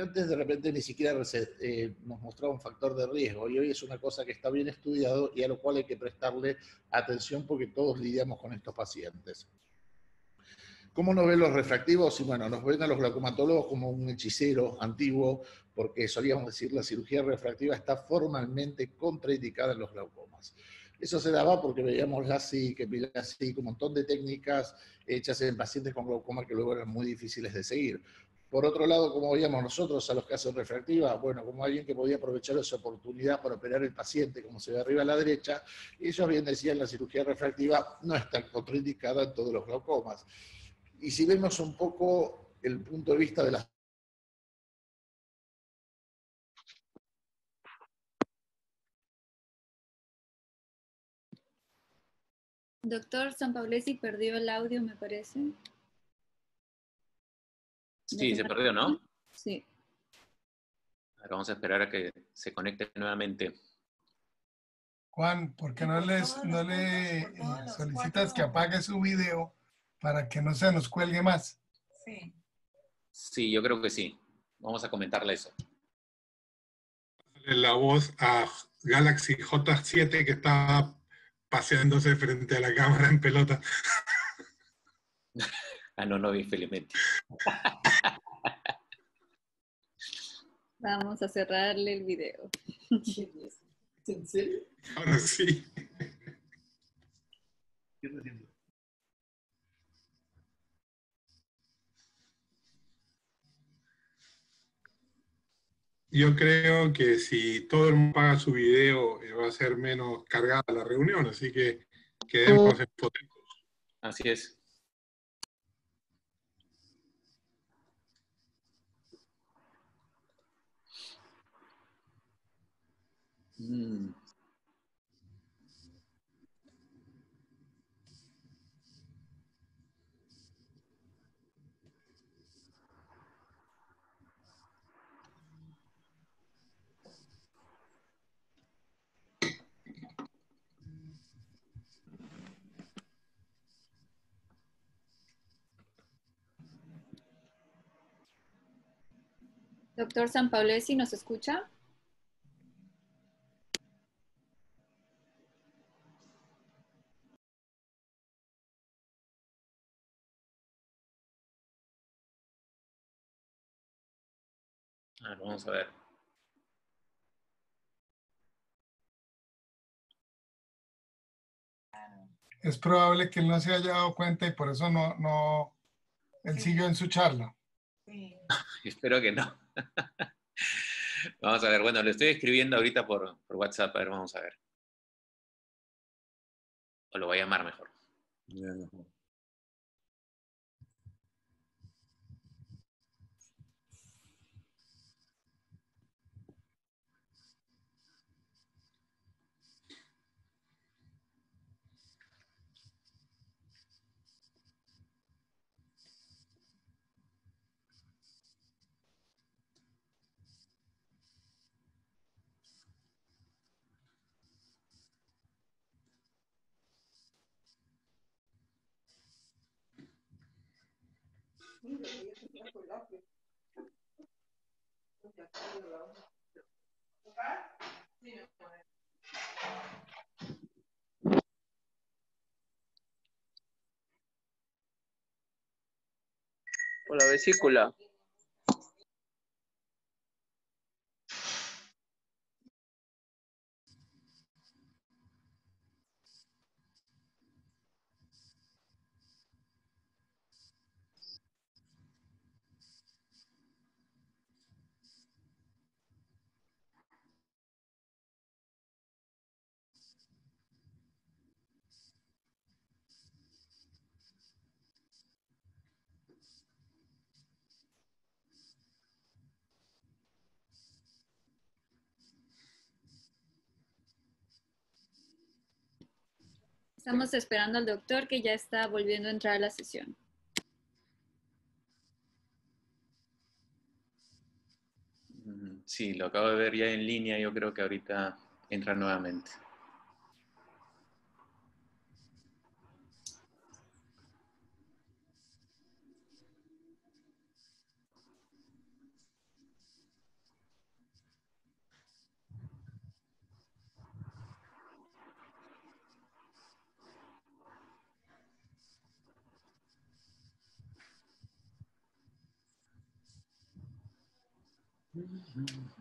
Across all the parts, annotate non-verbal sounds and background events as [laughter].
Antes de repente ni siquiera eh, nos mostraba un factor de riesgo y hoy es una cosa que está bien estudiado y a lo cual hay que prestarle atención porque todos lidiamos con estos pacientes. ¿Cómo nos ven los refractivos? Y bueno, nos ven a los glaucomatólogos como un hechicero antiguo, porque solíamos decir la cirugía refractiva está formalmente contraindicada en los glaucomas. Eso se daba porque veíamos LASIK, EPILASIK, un montón de técnicas hechas en pacientes con glaucoma que luego eran muy difíciles de seguir. Por otro lado, como veíamos nosotros a los casos refractivos, bueno, como alguien que podía aprovechar esa oportunidad para operar el paciente, como se ve arriba a la derecha, ellos bien decían la cirugía refractiva no está contraindicada en todos los glaucomas. Y si vemos un poco el punto de vista de las Doctor San Paulesi perdió el audio, me parece. Sí, se perdió, ¿no? Sí. Ahora vamos a esperar a que se conecte nuevamente. Juan, ¿por qué no, les, no le eh, solicitas que apague su video para que no se nos cuelgue más? Sí. Sí, yo creo que sí. Vamos a comentarle eso. La voz a Galaxy J7 que está paseándose frente a la cámara en pelota. [laughs] ah, no, no vi felizmente. [laughs] Vamos a cerrarle el video. [laughs] ¿En serio? Ahora sí. ¿Qué está haciendo? Yo creo que si todo el mundo paga su video, eh, va a ser menos cargada la reunión, así que quedemos en fotos. Así es. Mm. Doctor San Paulesi, ¿nos escucha? A ver, vamos a ver. Es probable que él no se haya dado cuenta y por eso no, no, él siguió en su charla. Sí. [laughs] Espero que no. [laughs] vamos a ver, bueno, le estoy escribiendo ahorita por, por, WhatsApp, a ver, vamos a ver. O lo voy a llamar mejor. Por la vesícula. Estamos esperando al doctor que ya está volviendo a entrar a la sesión. Sí, lo acabo de ver ya en línea, yo creo que ahorita entra nuevamente. Mm-hmm.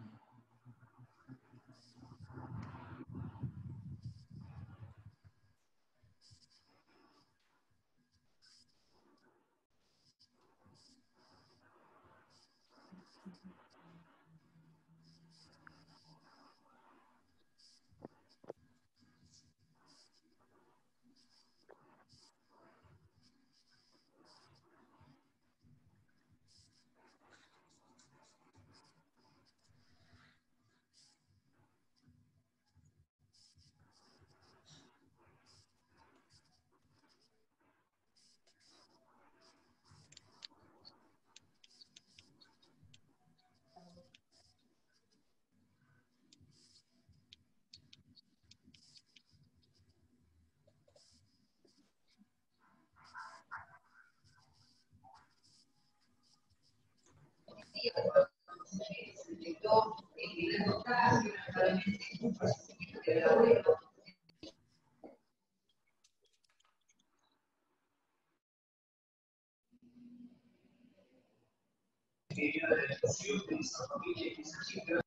El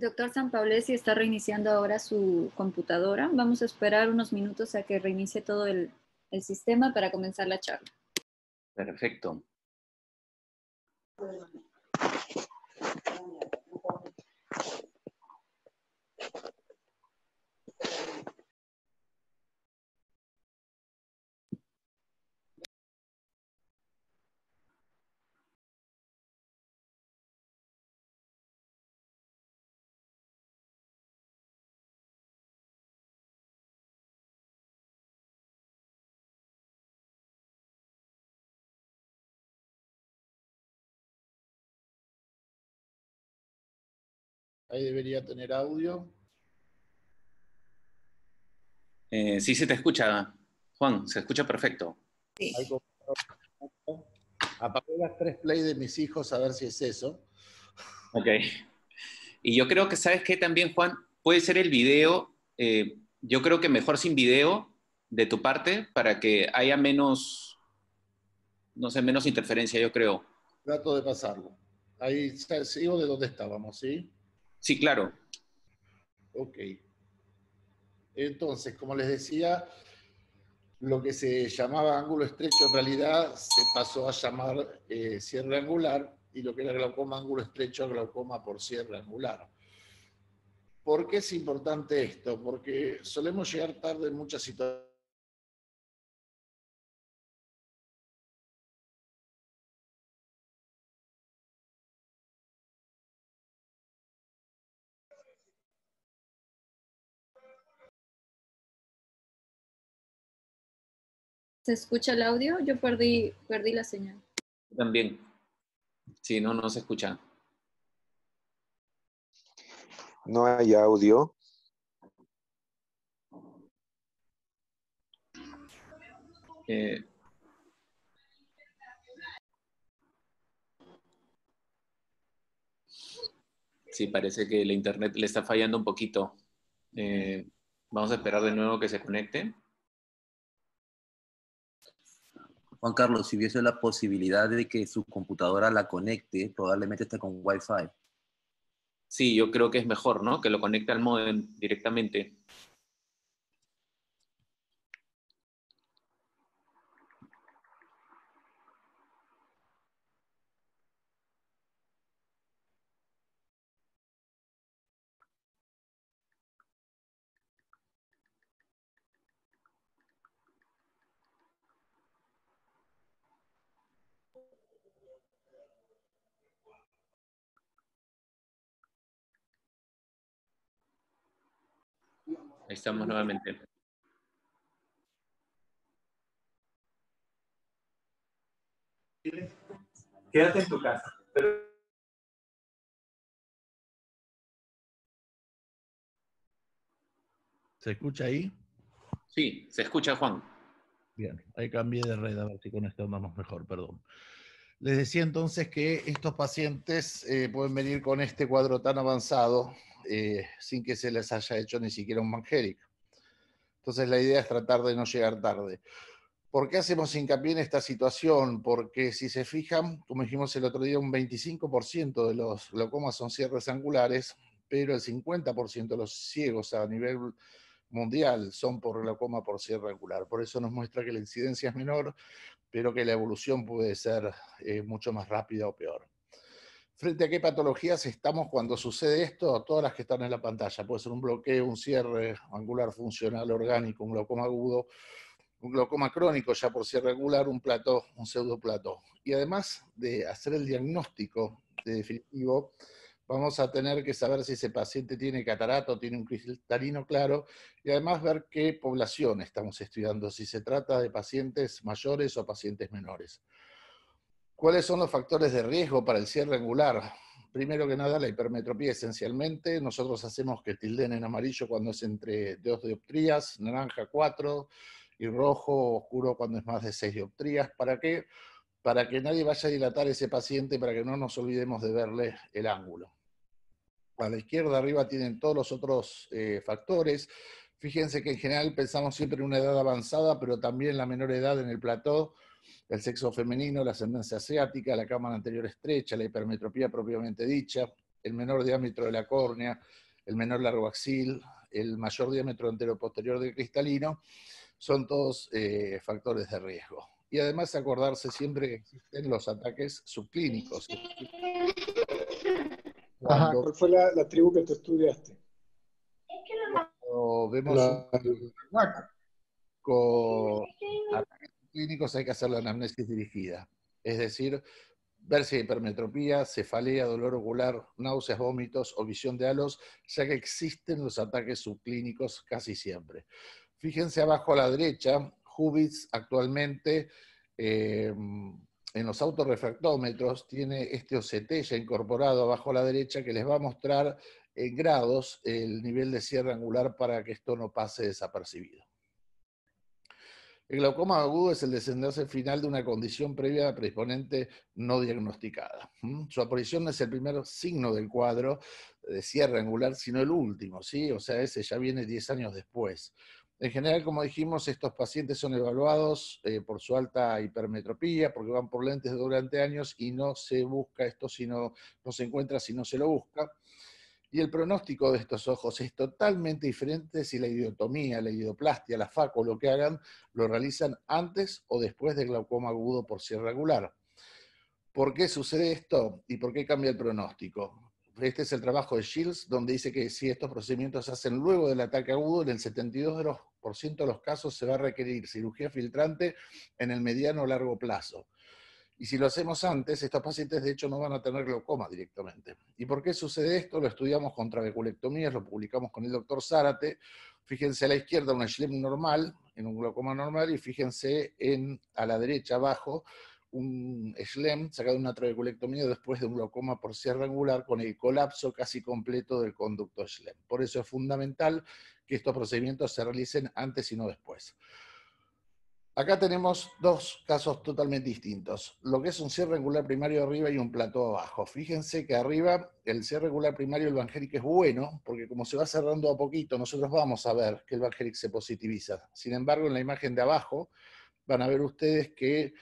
doctor San Paulesi está reiniciando ahora su computadora. Vamos a esperar unos minutos a que reinicie todo el, el sistema para comenzar la charla. Perfecto. Ahí debería tener audio. Eh, sí se te escucha, Juan, se escucha perfecto. Como- Apagué las tres play de mis hijos a ver si es eso. Ok. Y yo creo que, ¿sabes qué también, Juan? Puede ser el video, eh, yo creo que mejor sin video de tu parte para que haya menos, no sé, menos interferencia, yo creo. Trato de pasarlo. Ahí sigo de donde estábamos, ¿sí? Sí, claro. Ok. Entonces, como les decía, lo que se llamaba ángulo estrecho en realidad se pasó a llamar eh, cierre angular y lo que era glaucoma ángulo estrecho, glaucoma por cierre angular. ¿Por qué es importante esto? Porque solemos llegar tarde en muchas situaciones. ¿Se escucha el audio? Yo perdí, perdí la señal. También. Sí, no, no se escucha. No hay audio. Eh, sí, parece que la internet le está fallando un poquito. Eh, vamos a esperar de nuevo que se conecte. Juan Carlos, si hubiese la posibilidad de que su computadora la conecte, probablemente está con Wi-Fi. Sí, yo creo que es mejor, ¿no? Que lo conecte al modem directamente. Ahí estamos nuevamente. Quédate en tu casa. ¿Se escucha ahí? Sí, se escucha, Juan. Bien, ahí cambié de red, a ver si con esto andamos mejor, perdón. Les decía entonces que estos pacientes eh, pueden venir con este cuadro tan avanzado eh, sin que se les haya hecho ni siquiera un Mangeric. Entonces la idea es tratar de no llegar tarde. ¿Por qué hacemos hincapié en esta situación? Porque si se fijan, como dijimos el otro día, un 25% de los glaucomas son cierres angulares, pero el 50% de los ciegos a nivel mundial son por glaucoma por cierre angular. Por eso nos muestra que la incidencia es menor, pero que la evolución puede ser eh, mucho más rápida o peor. ¿Frente a qué patologías estamos cuando sucede esto? Todas las que están en la pantalla. Puede ser un bloqueo, un cierre angular funcional orgánico, un glaucoma agudo, un glaucoma crónico ya por cierre angular, un plato, un pseudoplato. Y además de hacer el diagnóstico definitivo, vamos a tener que saber si ese paciente tiene catarato, tiene un cristalino claro, y además ver qué población estamos estudiando, si se trata de pacientes mayores o pacientes menores. ¿Cuáles son los factores de riesgo para el cierre angular? Primero que nada, la hipermetropía esencialmente. Nosotros hacemos que tilden en amarillo cuando es entre dos dioptrías, naranja 4 y rojo oscuro cuando es más de 6 dioptrías. ¿Para qué? Para que nadie vaya a dilatar ese paciente, para que no nos olvidemos de verle el ángulo. A la izquierda arriba tienen todos los otros eh, factores. Fíjense que en general pensamos siempre en una edad avanzada, pero también la menor edad en el plató, el sexo femenino, la ascendencia asiática, la cámara anterior estrecha, la hipermetropía propiamente dicha, el menor diámetro de la córnea, el menor largo axil, el mayor diámetro antero-posterior del cristalino, son todos eh, factores de riesgo. Y además acordarse siempre que existen los ataques subclínicos. Ajá, ¿cuál fue la, la, tribu que tú estudiaste? Cuando vemos La- con ataques clínicos hay que hacer la anamnesis dirigida. Es decir, ver si hay hipermetropía, cefalea, dolor ocular, náuseas, vómitos o visión de halos, ya que existen los ataques subclínicos casi siempre. Fíjense abajo a la derecha, Hubitz actualmente eh, en los autorrefractómetros tiene este OCT ya incorporado abajo a la derecha que les va a mostrar en grados el nivel de cierre angular para que esto no pase desapercibido. El glaucoma agudo es el desenlace final de una condición previa predisponente no diagnosticada. ¿Mm? Su aparición no es el primer signo del cuadro de cierre angular, sino el último, ¿sí? O sea, ese ya viene 10 años después. En general, como dijimos, estos pacientes son evaluados eh, por su alta hipermetropía, porque van por lentes durante años y no se busca esto si no, no se encuentra si no se lo busca. Y el pronóstico de estos ojos es totalmente diferente si la idiotomía, la idioplastia, la FACO, lo que hagan, lo realizan antes o después del glaucoma agudo por cierre angular. ¿Por qué sucede esto y por qué cambia el pronóstico? Este es el trabajo de Shields, donde dice que si estos procedimientos se hacen luego del ataque agudo, en el 72% de los, casos se va a requerir cirugía filtrante en el mediano o largo plazo. Y si lo hacemos antes, estos pacientes de hecho no van a tener glaucoma directamente. ¿Y por qué sucede esto? Lo estudiamos con trabeculectomías, lo publicamos con el doctor Zárate. Fíjense a la izquierda una Schlemm normal, en un glaucoma normal, y fíjense en, a la derecha abajo un Schlemm sacado de una trabeculectomía después de un glaucoma por cierre angular con el colapso casi completo del conducto Schlemm. Por eso es fundamental que estos procedimientos se realicen antes y no después. Acá tenemos dos casos totalmente distintos. Lo que es un cierre angular primario arriba y un plató abajo. Fíjense que arriba el cierre angular primario del Vangelic es bueno, porque como se va cerrando a poquito, nosotros vamos a ver que el Vangelic se positiviza. Sin embargo, en la imagen de abajo van a ver ustedes que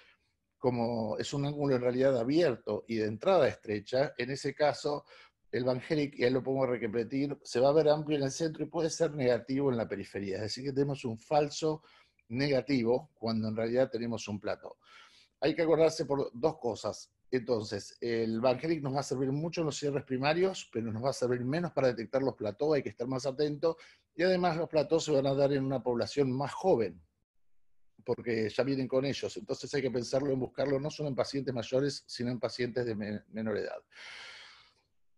como es un ángulo en realidad abierto y de entrada estrecha, en ese caso el Vangelic, y ahí lo pongo a repetir, se va a ver amplio en el centro y puede ser negativo en la periferia. Es decir, que tenemos un falso negativo cuando en realidad tenemos un plato. Hay que acordarse por dos cosas. Entonces, el Vangelic nos va a servir mucho en los cierres primarios, pero nos va a servir menos para detectar los platós, hay que estar más atento. Y además los platós se van a dar en una población más joven, porque ya vienen con ellos. Entonces hay que pensarlo en buscarlo no solo en pacientes mayores, sino en pacientes de menor edad.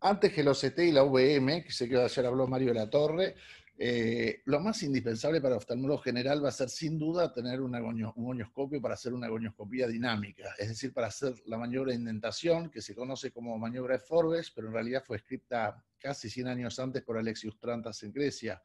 Antes que el OCT y la VM, que sé que ayer habló Mario de la Torre, eh, lo más indispensable para oftalmólogo general va a ser sin duda tener un, gonioscopio para hacer una gonioscopía dinámica, es decir, para hacer la maniobra de indentación, que se conoce como maniobra de Forbes, pero en realidad fue escrita casi 100 años antes por Alexius Trantas en Grecia.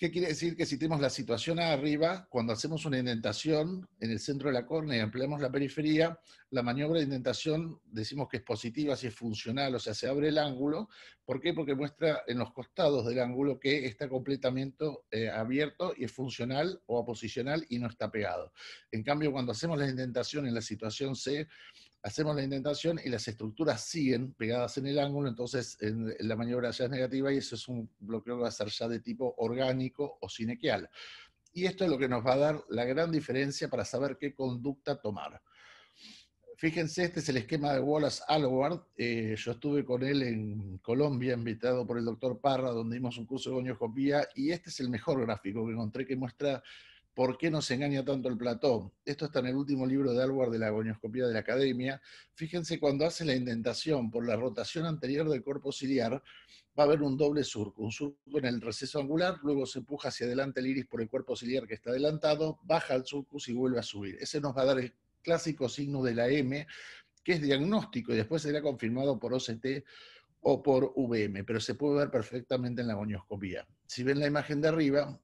¿Qué quiere decir? Que si tenemos la situación arriba, cuando hacemos una indentación en el centro de la córnea y ampliamos la periferia, la maniobra de indentación decimos que es positiva si es funcional, o sea, se abre el ángulo. ¿Por qué? Porque muestra en los costados del ángulo que está completamente eh, abierto y es funcional o aposicional y no está pegado. En cambio, cuando hacemos la indentación en la situación C, hacemos la indentación y las estructuras siguen pegadas en el ángulo, entonces en, la maniobra ya es negativa y eso es un bloqueo que va a ser ya de tipo orgánico o sinequial. Y esto es lo que nos va a dar la gran diferencia para saber qué conducta tomar. Fíjense, este es el esquema de Wallace Alward. Eh, yo estuve con él en Colombia, invitado por el doctor Parra, donde dimos un curso de gonioscopía, y este es el mejor gráfico que encontré que muestra ¿Por qué nos engaña tanto el platón? Esto está en el último libro de Alward de la agonioscopía de la academia. Fíjense, cuando hace la indentación por la rotación anterior del cuerpo ciliar, va a haber un doble surco, un surco en el receso angular, luego se empuja hacia adelante el iris por el cuerpo ciliar que está adelantado, baja al surcus y vuelve a subir. Ese nos va a dar el clásico signo de la M, que es diagnóstico y después será confirmado por OCT o por VM, pero se puede ver perfectamente en la agonioscopía. Si ven la imagen de arriba,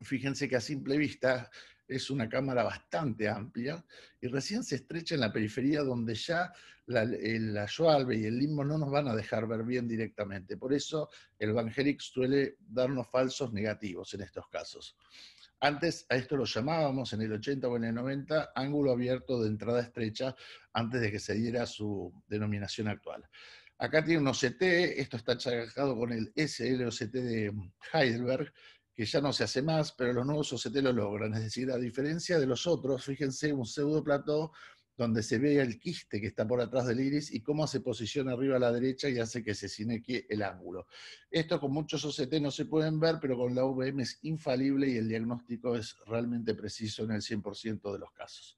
Fíjense que a simple vista es una cámara bastante amplia y recién se estrecha en la periferia donde ya la, la y el limbo no nos van a dejar ver bien directamente. Por eso el Vangelic suele darnos falsos negativos en estos casos. Antes a esto lo llamábamos en el 80 o en el 90 ángulo abierto de entrada estrecha antes de que se diera su denominación actual. Acá tiene un OCT, esto está chacado con el SLOCT de Heidelberg, que ya no se hace más, pero los nuevos OCT lo logran. Es decir, a diferencia de los otros, fíjense un pseudoplató donde se ve el quiste que está por atrás del iris y cómo se posiciona arriba a la derecha y hace que se sinequie el ángulo. Esto con muchos OCT no se pueden ver, pero con la VM es infalible y el diagnóstico es realmente preciso en el 100% de los casos.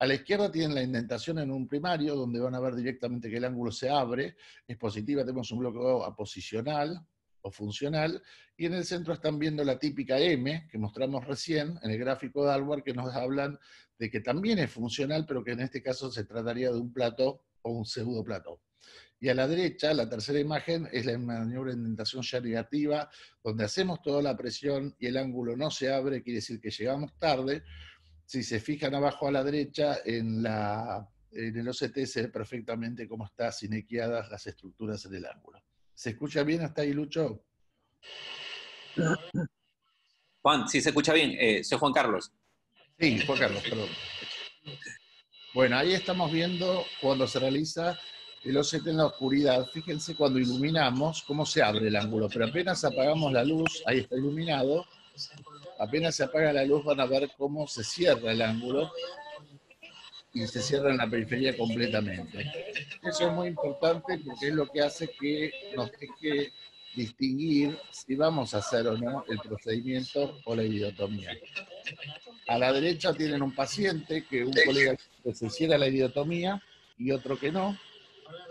A la izquierda tienen la indentación en un primario, donde van a ver directamente que el ángulo se abre, es positiva, tenemos un bloqueo aposicional, o funcional, y en el centro están viendo la típica M que mostramos recién en el gráfico de Alward, que nos hablan de que también es funcional, pero que en este caso se trataría de un plato o un pseudo plato. Y a la derecha, la tercera imagen, es la maniobra de indentación ya negativa, donde hacemos toda la presión y el ángulo no se abre, quiere decir que llegamos tarde. Si se fijan abajo a la derecha, en, la, en el OCT se ve perfectamente cómo están sinequiadas las estructuras en el ángulo. ¿Se escucha bien hasta ahí, Lucho? Juan, sí se escucha bien. Eh, soy Juan Carlos. Sí, Juan Carlos, perdón. Bueno, ahí estamos viendo cuando se realiza el OCT en la oscuridad. Fíjense cuando iluminamos cómo se abre el ángulo, pero apenas apagamos la luz, ahí está iluminado, apenas se apaga la luz van a ver cómo se cierra el ángulo y se cierra en la periferia completamente. Eso es muy importante porque es lo que hace que nos deje distinguir si vamos a hacer o no el procedimiento o la idiotomía. A la derecha tienen un paciente que un colega que se hiciera la idiotomía y otro que no.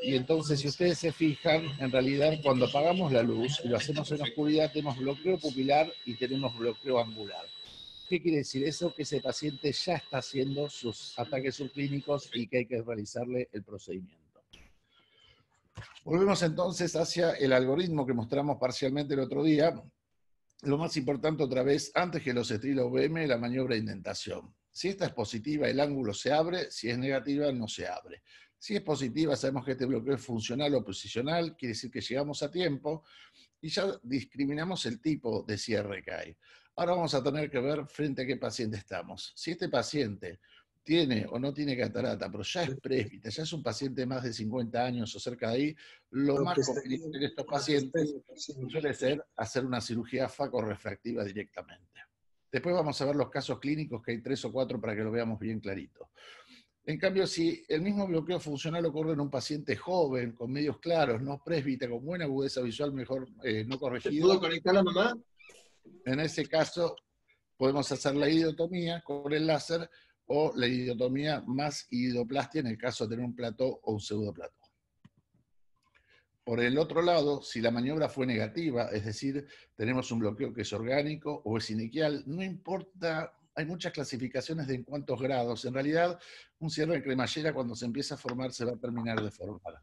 Y entonces, si ustedes se fijan, en realidad cuando apagamos la luz y lo hacemos en oscuridad, tenemos bloqueo pupilar y tenemos bloqueo angular. ¿Qué quiere decir eso? Que ese paciente ya está haciendo sus ataques subclínicos y que hay que realizarle el procedimiento. Volvemos entonces hacia el algoritmo que mostramos parcialmente el otro día. Lo más importante otra vez, antes que los estilos VM, la maniobra de indentación. Si esta es positiva, el ángulo se abre, si es negativa, no se abre. Si es positiva, sabemos que este bloqueo es funcional o posicional, quiere decir que llegamos a tiempo y ya discriminamos el tipo de cierre que hay. Ahora vamos a tener que ver frente a qué paciente estamos. Si este paciente tiene o no tiene catarata, pero ya es presbita, ya es un paciente de más de 50 años o cerca de ahí, lo más conveniente en estos pacientes suele ser hacer una cirugía facorefractiva directamente. Después vamos a ver los casos clínicos, que hay tres o cuatro para que lo veamos bien clarito. En cambio, si el mismo bloqueo funcional ocurre en un paciente joven, con medios claros, no presbita, con buena agudeza visual, mejor eh, no corregido. ¿Puedo conectar la mamá? En ese caso, podemos hacer la idiotomía con el láser o la idiotomía más idoplastia en el caso de tener un plató o un pseudoplató. Por el otro lado, si la maniobra fue negativa, es decir, tenemos un bloqueo que es orgánico o es iniquial, no importa, hay muchas clasificaciones de en cuántos grados. En realidad, un cierre de cremallera cuando se empieza a formar se va a terminar de formar.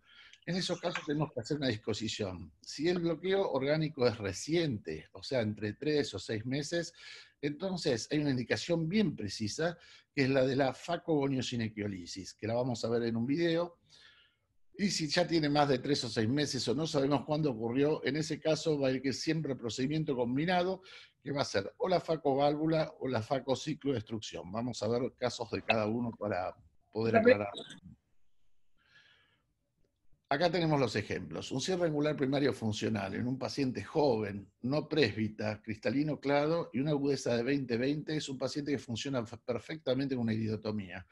En esos casos tenemos que hacer una disposición. Si el bloqueo orgánico es reciente, o sea, entre tres o seis meses, entonces hay una indicación bien precisa, que es la de la facogoniosinequiolisis, que la vamos a ver en un video. Y si ya tiene más de tres o seis meses o no sabemos cuándo ocurrió, en ese caso va a ir que siempre procedimiento combinado, que va a ser o la facoválvula o la facociclodestrucción. Vamos a ver casos de cada uno para poder aclarar. Acá tenemos los ejemplos. Un cierre angular primario funcional en un paciente joven, no presbita, cristalino claro y una agudeza de 20-20 es un paciente que funciona perfectamente con una iridotomía.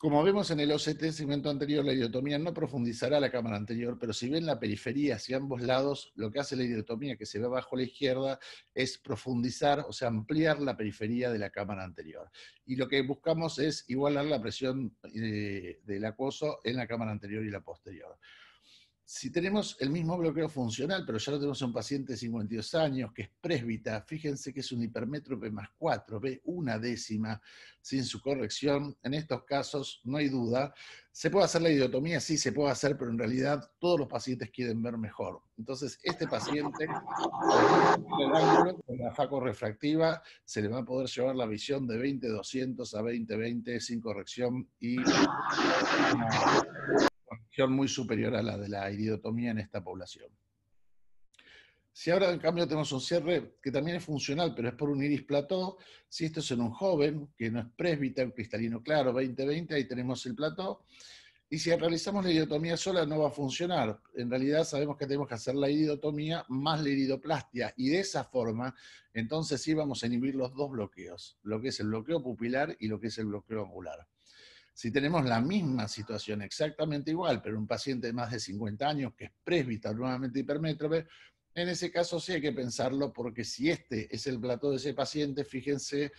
Como vemos en el OCT segmento anterior, la idiotomía no profundizará la cámara anterior, pero si ven la periferia hacia ambos lados, lo que hace la idiotomía que se ve abajo a la izquierda es profundizar, o sea, ampliar la periferia de la cámara anterior. Y lo que buscamos es igualar la presión eh, del acoso en la cámara anterior y la posterior. Si tenemos el mismo bloqueo funcional, pero ya lo tenemos en un paciente de 52 años, que es presbita, fíjense que es un hipermétrope más 4, ve una décima sin su corrección. En estos casos, no hay duda. ¿Se puede hacer la idiotomía? Sí, se puede hacer, pero en realidad todos los pacientes quieren ver mejor. Entonces, este paciente, con la faco refractiva, se le va a poder llevar la visión de 20-200 a 20-20 sin corrección y muy superior a la de la iridotomía en esta población. Si ahora en cambio tenemos un cierre que también es funcional, pero es por un iris plató, si esto es en un joven, que no es presbita, un cristalino claro, 20-20, ahí tenemos el plató, y si realizamos la iridotomía sola no va a funcionar. En realidad sabemos que tenemos que hacer la iridotomía más la iridoplastia, y de esa forma, entonces sí vamos a inhibir los dos bloqueos, lo que es el bloqueo pupilar y lo que es el bloqueo angular. Si tenemos la misma situación exactamente igual, pero un paciente de más de 50 años que es presbítero nuevamente hipermétrope, en ese caso sí hay que pensarlo porque si este es el plató de ese paciente, fíjense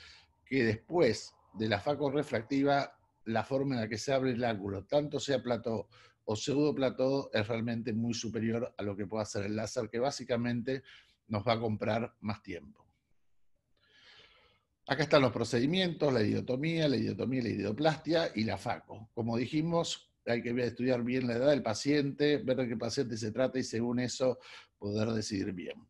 que después de la faco refractiva, la forma en la que se abre el ángulo, tanto sea plató o pseudo plató, es realmente muy superior a lo que puede hacer el láser, que básicamente nos va a comprar más tiempo. Acá están los procedimientos, la idiotomía, la idiotomía, la idioplastia y la FACO. Como dijimos, hay que estudiar bien la edad del paciente, ver de qué paciente se trata y según eso poder decidir bien.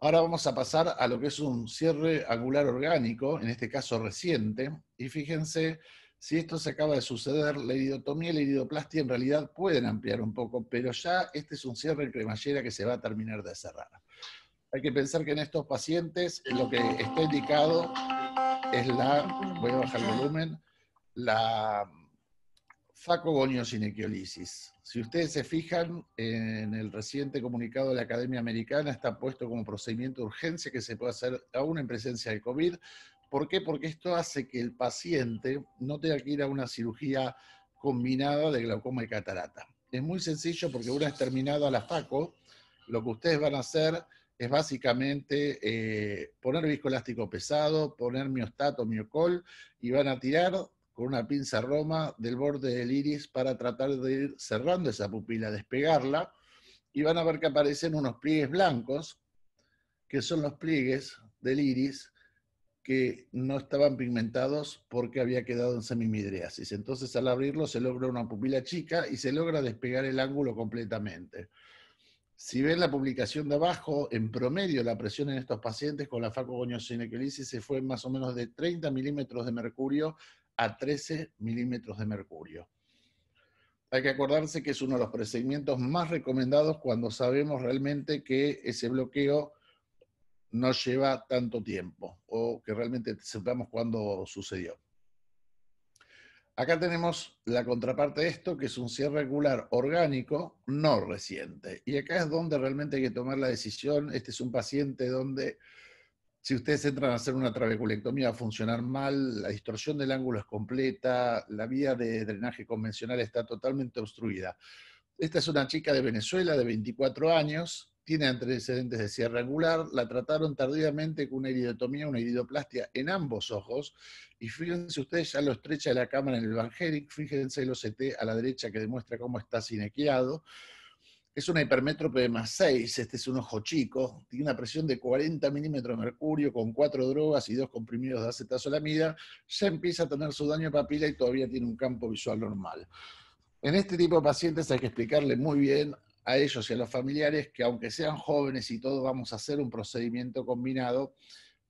Ahora vamos a pasar a lo que es un cierre angular orgánico, en este caso reciente, y fíjense si esto se acaba de suceder, la idiotomía y la idioplastia en realidad pueden ampliar un poco, pero ya este es un cierre cremallera que se va a terminar de cerrar. Hay que pensar que en estos pacientes lo que está indicado es la, voy a bajar el volumen, la facogoniosinequiolisis. Si ustedes se fijan, en el reciente comunicado de la Academia Americana está puesto como procedimiento de urgencia que se puede hacer aún en presencia de COVID. ¿Por qué? Porque esto hace que el paciente no tenga que ir a una cirugía combinada de glaucoma y catarata. Es muy sencillo porque una vez terminada la FACO, lo que ustedes van a hacer es básicamente eh, poner viscoelástico pesado, poner miostato, miocol, y van a tirar con una pinza roma del borde del iris para tratar de ir cerrando esa pupila, despegarla, y van a ver que aparecen unos pliegues blancos, que son los pliegues del iris que no estaban pigmentados porque había quedado en semimidriasis. Entonces al abrirlo se logra una pupila chica y se logra despegar el ángulo completamente. Si ven la publicación de abajo, en promedio la presión en estos pacientes con la facogoniosinequilisis se fue más o menos de 30 milímetros de mercurio a 13 milímetros de mercurio. Hay que acordarse que es uno de los procedimientos más recomendados cuando sabemos realmente que ese bloqueo no lleva tanto tiempo o que realmente sepamos cuándo sucedió. Acá tenemos la contraparte de esto, que es un cierre regular orgánico no reciente. Y acá es donde realmente hay que tomar la decisión. Este es un paciente donde, si ustedes entran a hacer una trabeculectomía, va a funcionar mal, la distorsión del ángulo es completa, la vía de drenaje convencional está totalmente obstruida. Esta es una chica de Venezuela de 24 años, tiene antecedentes de cierre angular, la trataron tardíamente con una iridotomía, una iridoplastia en ambos ojos, y fíjense ustedes, ya lo estrecha la cámara en el Evangelic, fíjense el OCT a la derecha que demuestra cómo está sinequeado. Es una hipermétrope de más 6, este es un ojo chico, tiene una presión de 40 milímetros de mercurio con cuatro drogas y dos comprimidos de acetazolamida, ya empieza a tener su daño de papila y todavía tiene un campo visual normal. En este tipo de pacientes hay que explicarle muy bien a ellos y a los familiares que aunque sean jóvenes y todo, vamos a hacer un procedimiento combinado.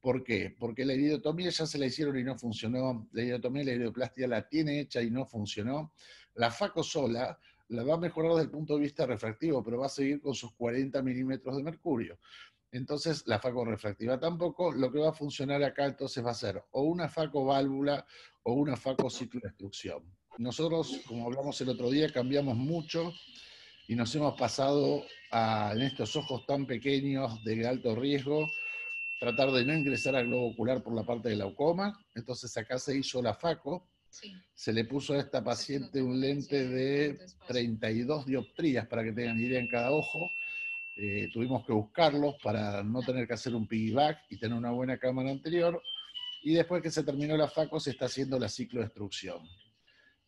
¿Por qué? Porque la iridotomía ya se la hicieron y no funcionó, la iridotomía la iridoplastia la tiene hecha y no funcionó. La FACO sola la va a mejorar desde el punto de vista refractivo, pero va a seguir con sus 40 milímetros de mercurio. Entonces, la FACO refractiva tampoco. Lo que va a funcionar acá entonces va a ser o una FACO válvula o una FACO ciclo de. Nosotros, como hablamos el otro día, cambiamos mucho y nos hemos pasado a, en estos ojos tan pequeños de alto riesgo, tratar de no ingresar al globo ocular por la parte del glaucoma. Entonces acá se hizo la FACO, se le puso a esta paciente un lente de 32 dioptrías para que tengan idea en cada ojo. Eh, tuvimos que buscarlos para no tener que hacer un piggyback y tener una buena cámara anterior. Y después que se terminó la FACO se está haciendo la ciclodestrucción.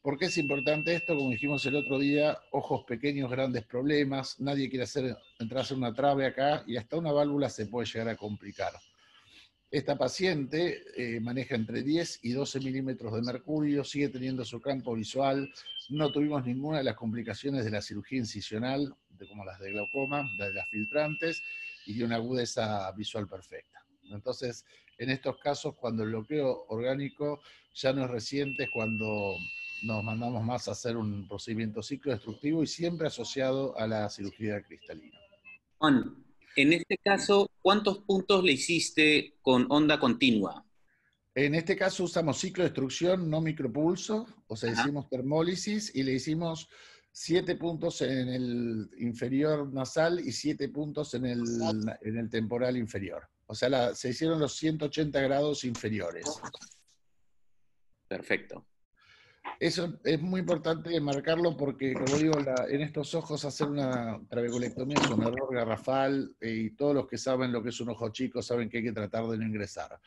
¿Por qué es importante esto? Como dijimos el otro día, ojos pequeños, grandes problemas, nadie quiere hacer, entrar a hacer una trave acá y hasta una válvula se puede llegar a complicar. Esta paciente eh, maneja entre 10 y 12 milímetros de mercurio, sigue teniendo su campo visual, no tuvimos ninguna de las complicaciones de la cirugía incisional, como las de glaucoma, de las filtrantes, y de una agudeza visual perfecta. Entonces, en estos casos, cuando el bloqueo orgánico ya no es reciente, es cuando nos mandamos más a hacer un procedimiento ciclo destructivo y siempre asociado a la cirugía cristalina. Juan, en este caso, ¿cuántos puntos le hiciste con onda continua? En este caso usamos ciclo de destrucción, no micropulso, o sea, hicimos termólisis y le hicimos siete puntos en el inferior nasal y siete puntos en el, en el temporal inferior. O sea, se hicieron los 180 grados inferiores. Perfecto. Eso es muy importante marcarlo porque, como digo, en estos ojos hacer una trabeculectomía es un error garrafal eh, y todos los que saben lo que es un ojo chico saben que hay que tratar de no ingresar.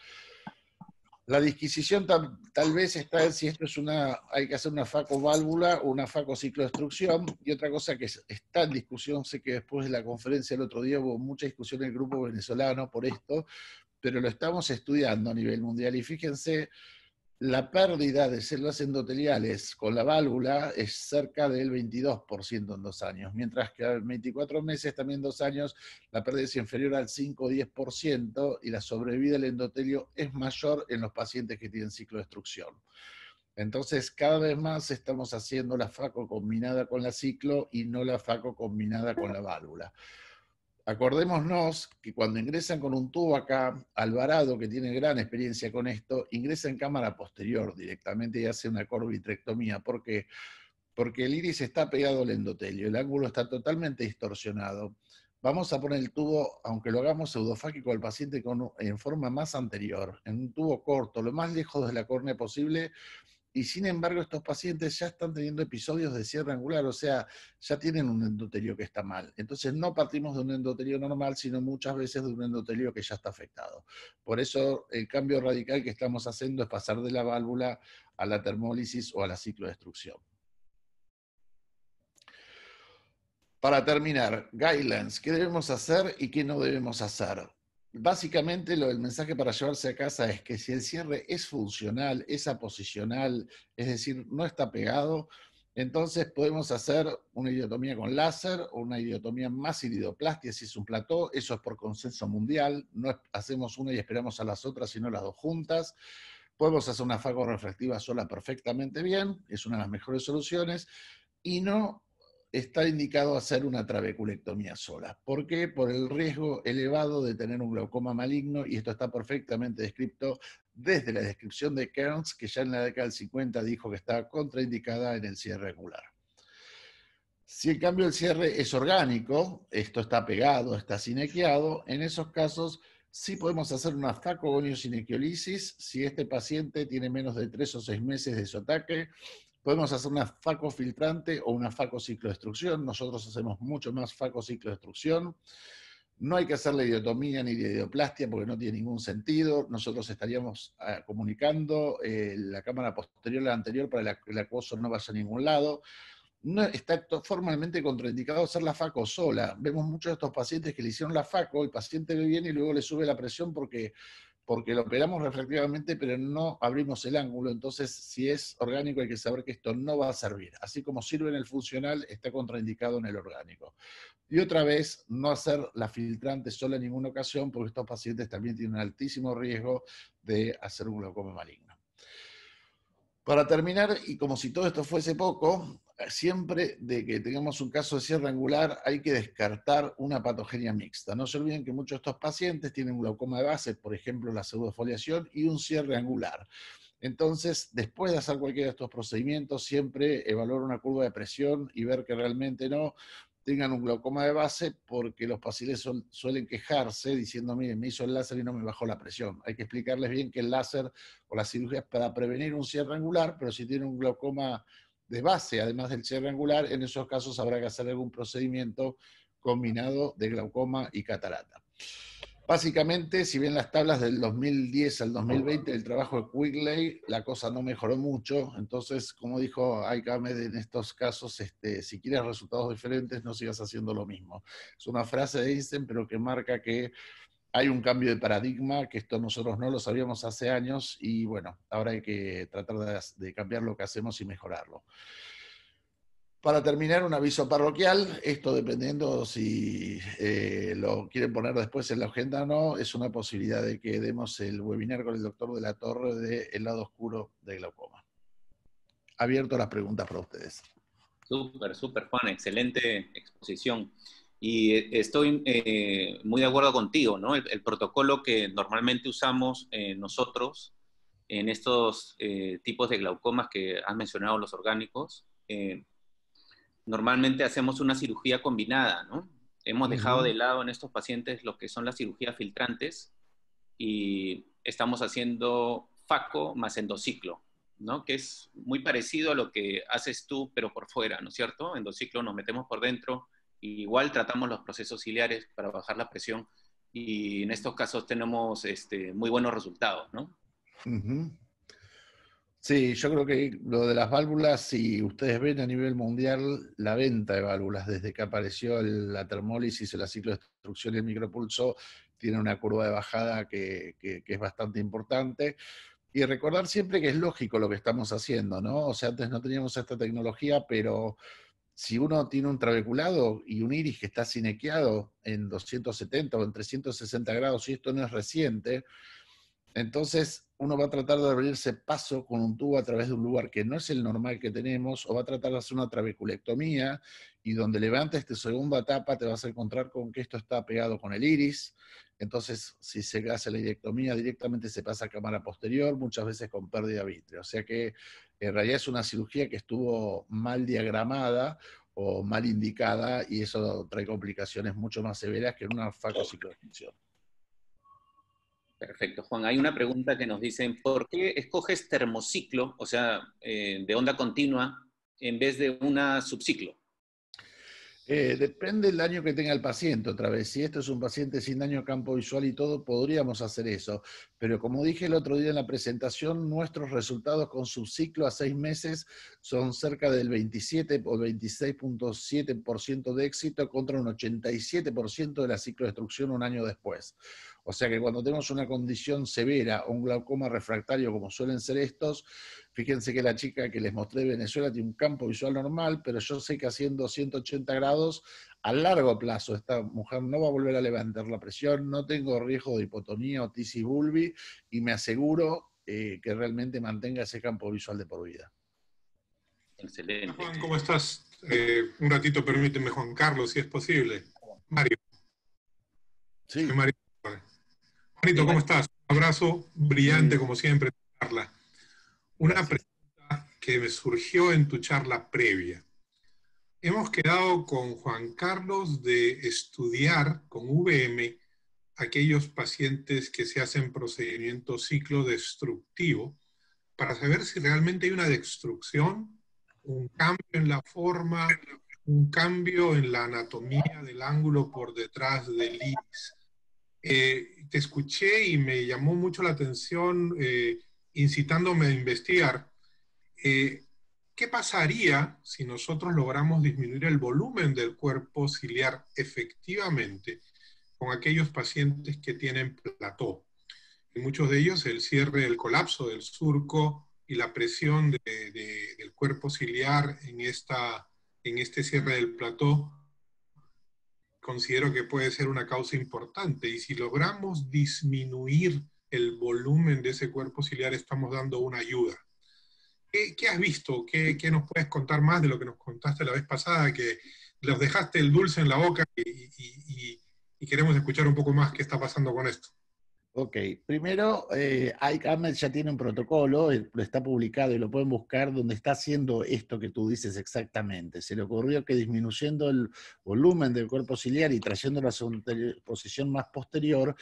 La disquisición tal, vez está en si esto es una, hay que hacer una faco válvula o una faco ciclodestrucción. Y otra cosa que está en discusión, sé que después de la conferencia el otro día hubo mucha discusión en el grupo venezolano por esto, pero lo estamos estudiando a nivel mundial. Y fíjense, la pérdida de células endoteliales con la válvula es cerca del 22% en dos años, mientras que a 24 meses, también dos años, la pérdida es inferior al 5 o 10% y la sobrevida del endotelio es mayor en los pacientes que tienen ciclo de destrucción. Entonces, cada vez más estamos haciendo la FACO combinada con la ciclo y no la FACO combinada con la válvula. Acordémonos que cuando ingresan con un tubo acá, Alvarado, que tiene gran experiencia con esto, ingresa en cámara posterior directamente y hace una corbitrectomía. ¿Por qué? Porque el iris está pegado al endotelio, el ángulo está totalmente distorsionado. Vamos a poner el tubo, aunque lo hagamos pseudofágico al paciente en forma más anterior, en un tubo corto, lo más lejos de la córnea posible, y sin embargo estos pacientes ya están teniendo episodios de cierre angular, o sea, ya tienen un endotelio que está mal. Entonces no partimos de un endotelio normal, sino muchas veces de un endotelio que ya está afectado. Por eso el cambio radical que estamos haciendo es pasar de la válvula a la termólisis o a la ciclodestrucción. Para terminar, guidelines, ¿qué debemos hacer y qué no debemos hacer? Básicamente lo del mensaje para llevarse a casa es que si el cierre es funcional, es aposicional, es decir, no está pegado, entonces podemos hacer una idiotomía con láser o una idiotomía más iridoplastia si es un plató, eso es por consenso mundial, no hacemos una y esperamos a las otras, sino las dos juntas. Podemos hacer una fago refractiva sola perfectamente bien, es una de las mejores soluciones, y no está indicado hacer una trabeculectomía sola. ¿Por qué? Por el riesgo elevado de tener un glaucoma maligno, y esto está perfectamente descrito desde la descripción de Kearns, que ya en la década del 50 dijo que estaba contraindicada en el cierre angular. Si en cambio el cierre es orgánico, esto está pegado, está sinequiado, en esos casos sí podemos hacer una facogoniosinequiolisis si este paciente tiene menos de tres o seis meses de su ataque Podemos hacer una facofiltrante o una facociclodestrucción. Nosotros hacemos mucho más facociclodestrucción. No hay que hacerle idiotomía ni idioplastia porque no tiene ningún sentido. Nosotros estaríamos ah, comunicando eh, la cámara posterior a la anterior para que el acuoso no vaya a ningún lado. No está formalmente contraindicado hacer la FACO sola. Vemos muchos de estos pacientes que le hicieron la FACO, el paciente ve bien y luego le sube la presión porque porque lo operamos reflectivamente, pero no abrimos el ángulo. Entonces, si es orgánico, hay que saber que esto no va a servir. Así como sirve en el funcional, está contraindicado en el orgánico. Y otra vez, no hacer la filtrante sola en ninguna ocasión, porque estos pacientes también tienen un altísimo riesgo de hacer un glaucoma maligno. Para terminar, y como si todo esto fuese poco, siempre de que tengamos un caso de cierre angular hay que descartar una patogenia mixta. No se olviden que muchos de estos pacientes tienen glaucoma de base, por ejemplo la pseudofoliación, y un cierre angular. Entonces, después de hacer cualquiera de estos procedimientos, siempre evaluar una curva de presión y ver que realmente no tengan un glaucoma de base, porque los pacientes suelen quejarse diciendo, miren, me hizo el láser y no me bajó la presión. Hay que explicarles bien que el láser o la cirugía es para prevenir un cierre angular, pero si tiene un glaucoma de base, además del cierre angular, en esos casos habrá que hacer algún procedimiento combinado de glaucoma y catarata. Básicamente, si bien las tablas del 2010 al 2020 el trabajo de Quigley, la cosa no mejoró mucho. Entonces, como dijo Aykamed en estos casos, este, si quieres resultados diferentes, no sigas haciendo lo mismo. Es una frase de Einstein, pero que marca que hay un cambio de paradigma, que esto nosotros no lo sabíamos hace años y bueno, ahora hay que tratar de, cambiar lo que hacemos y mejorarlo. Para terminar, un aviso parroquial, esto dependiendo si eh, lo quieren poner después en la agenda o no, es una posibilidad de que demos el webinar con el doctor de la Torre de El lado oscuro de glaucoma. Abierto las preguntas para ustedes. Súper, súper, Juan, excelente exposición. Y eh, estoy eh, muy de acuerdo contigo, ¿no? El, protocolo que normalmente usamos eh, nosotros en estos tipos de glaucomas que han mencionado los orgánicos, normalmente hacemos una cirugía combinada, ¿no? Hemos dejado de lado en estos pacientes lo que son las cirugías filtrantes y estamos haciendo FACO más endociclo, ¿no? Que es muy parecido a lo que haces tú, pero por fuera, ¿no es cierto? Endociclo nos metemos por dentro Igual tratamos los procesos ciliares para bajar la presión y en estos casos tenemos este, muy buenos resultados, ¿no? Sí, yo creo que lo de las válvulas, si ustedes ven a nivel mundial, la venta de válvulas desde que apareció la termólisis, el ciclo de destrucción y el micropulso, tiene una curva de bajada que, que es bastante importante. Y recordar siempre que es lógico lo que estamos haciendo, ¿no? O sea, antes no teníamos esta tecnología, pero si uno tiene un trabeculado y un iris que está sinequeado en 270 o en 360 grados y esto no es reciente, entonces uno va a tratar de abrirse paso con un tubo a través de un lugar que no es el normal que tenemos, o va a tratar de hacer una trabeculectomía, y donde levanta esta segunda tapa te vas a encontrar con que esto está pegado con el iris, entonces si se hace la irectomía directamente se pasa a cámara posterior, muchas veces con pérdida vitrea. O sea que en realidad es una cirugía que estuvo mal diagramada o mal indicada y eso trae complicaciones mucho más severas que en una facocicloextinción. Perfecto, Juan. Hay una pregunta que nos dicen, ¿por qué escoges termociclo, o sea, eh, de onda continua, en vez de una subciclo? Eh, depende del daño que tenga el paciente, otra vez. Si esto es un paciente sin daño campo visual y todo, podríamos hacer eso. Pero como dije el otro día en la presentación, nuestros resultados con subciclo a seis meses son cerca del 27 o 26.7% de éxito contra un 87% de la ciclodestrucción un año después. O sea que cuando tenemos una condición severa o un glaucoma refractario como suelen ser estos, fíjense que la chica que les mostré de Venezuela tiene un campo visual normal, pero yo sé que haciendo 180 grados a largo plazo esta mujer no va a volver a levantar la presión, no tengo riesgo de hipotonía o tisis bulbi y me aseguro eh, que realmente mantenga ese campo visual de por vida. Excelente. Juan, ¿cómo estás? Eh, un ratito, permíteme, Juan Carlos, si es posible. Mario. Sí. Mario. Juanito, ¿cómo estás? Un abrazo brillante, como siempre, charla. Una pregunta que me surgió en tu charla previa. Hemos quedado con Juan Carlos de estudiar con VM aquellos pacientes que se hacen procedimiento ciclo destructivo para saber si realmente hay una destrucción, un cambio en la forma, un cambio en la anatomía del ángulo por detrás del iris. Eh, te escuché y me llamó mucho la atención, eh, incitándome a investigar. Eh, ¿Qué pasaría si nosotros logramos disminuir el volumen del cuerpo ciliar efectivamente con aquellos pacientes que tienen plató? En muchos de ellos el cierre del colapso del surco y la presión del cuerpo ciliar en, esta, en este cierre del plató considero que puede ser una causa importante. Y si logramos disminuir el volumen de ese cuerpo ciliar, estamos dando una ayuda. ¿Qué, has visto? ¿Qué, nos puedes contar más de lo que nos contaste la vez pasada? Que los dejaste el dulce en la boca y, y queremos escuchar un poco más qué está pasando con esto. Ok, primero, eh, ya tiene un protocolo, eh, lo está publicado y lo pueden buscar, donde está haciendo esto que tú dices exactamente. Se le ocurrió que disminuyendo el volumen del cuerpo ciliar y trayéndolo a su posición más posterior,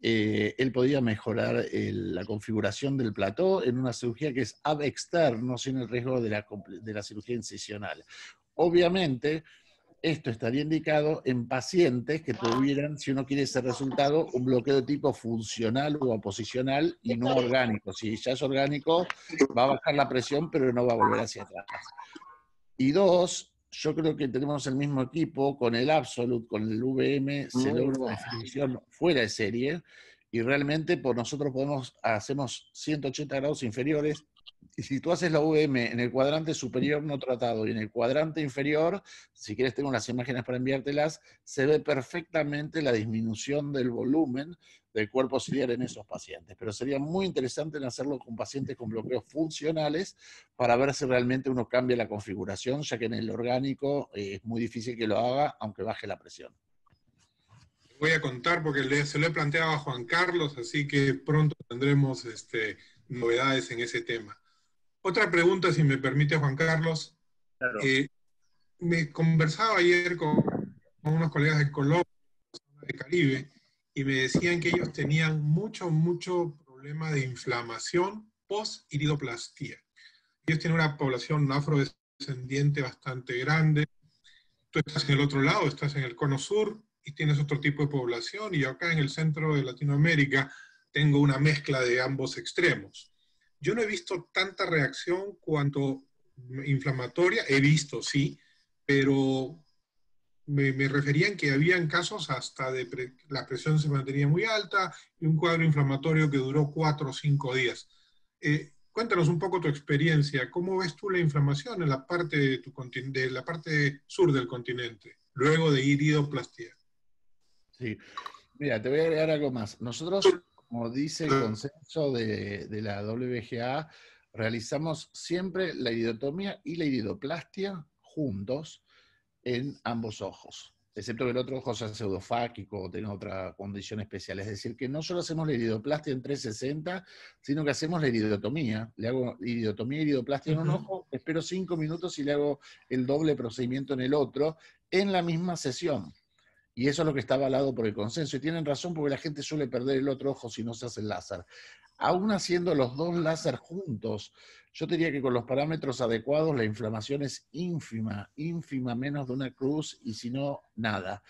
eh, él podía mejorar la configuración del plató en una cirugía que es ab externo, sin el riesgo de la, de la cirugía incisional. Obviamente, esto estaría indicado en pacientes que tuvieran, si uno quiere ese resultado, un bloqueo de tipo funcional o oposicional y no orgánico. Si ya es orgánico, va a bajar la presión, pero no va a volver hacia atrás. Y dos, yo creo que tenemos el mismo equipo con el Absolute, con el VM, se logra una definición fuera de serie y realmente por nosotros podemos, hacemos 180 grados inferiores y si tú haces la VM en el cuadrante superior no tratado y en el cuadrante inferior, si quieres tengo unas imágenes para enviártelas, se ve perfectamente la disminución del volumen del cuerpo ciliar en esos pacientes. Pero sería muy interesante hacerlo con pacientes con bloqueos funcionales para ver si realmente uno cambia la configuración, ya que en el orgánico eh, es muy difícil que lo haga, aunque baje la presión. Voy a contar porque se lo he planteado a Juan Carlos, así que pronto tendremos este, novedades en ese tema. Otra pregunta, si me permite, Juan Carlos. Eh, me conversaba ayer con, unos colegas de Colombia, de Caribe, y me decían que ellos tenían mucho, mucho problema de inflamación post-iridoplastía. Ellos tienen una población afrodescendiente bastante grande. Tú estás en el otro lado, estás en el cono sur y tienes otro tipo de población, y acá en el centro de Latinoamérica tengo una mezcla de ambos extremos. Yo no he visto tanta reacción cuanto inflamatoria, he visto, sí, pero me, referían que habían casos hasta de la presión se mantenía muy alta y un cuadro inflamatorio que duró cuatro o cinco días. Eh, cuéntanos un poco tu experiencia. ¿Cómo ves tú la inflamación en la parte, de, tu, de la parte sur del continente, luego de iridoplastia? Sí. Mira, te voy a agregar algo más. Nosotros como dice el consenso de, la WGA, realizamos siempre la iridotomía y la iridoplastia juntos en ambos ojos, excepto que el otro ojo sea pseudofáquico o tiene otra condición especial. Es decir, que no solo hacemos la iridoplastia en 360, sino que hacemos la iridotomía. Le hago iridotomía y iridoplastia en un ojo, espero cinco minutos y le hago el doble procedimiento en el otro, en la misma sesión. Y eso es lo que está avalado por el consenso. Y tienen razón porque la gente suele perder el otro ojo si no se hace el láser. Aún haciendo los dos láser juntos, yo diría que con los parámetros adecuados la inflamación es ínfima, ínfima, menos de una cruz y si no, nada.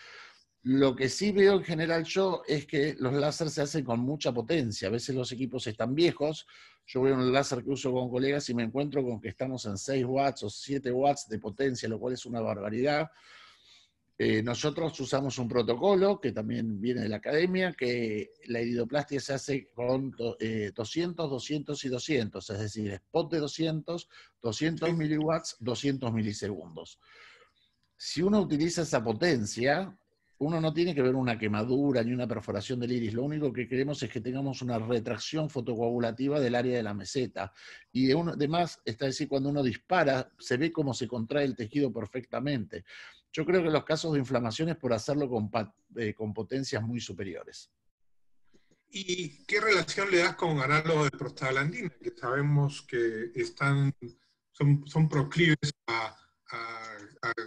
Lo que sí veo en general yo es que los láser se hacen con mucha potencia. A veces los equipos están viejos. Yo veo un láser que uso con colegas y me encuentro con que estamos en 6 watts o 7 watts de potencia, lo cual es una barbaridad. Eh, nosotros usamos un protocolo que también viene de la academia, que la iridoplastia se hace con 200, 200 eh, y 200, es decir, spot de 200, 200 miliwatts, 200 milisegundos. Si uno utiliza esa potencia, uno no tiene que ver una quemadura ni una perforación del iris, lo único que queremos es que tengamos una retracción fotocoagulativa del área de la meseta. Y además, está decir, cuando uno dispara, se ve cómo se contrae el tejido perfectamente. Yo creo que los casos de inflamación es por hacerlo con, eh, con potencias muy superiores. ¿Y qué relación le das con análogo de prostaglandina, que sabemos que están, son, son proclives a,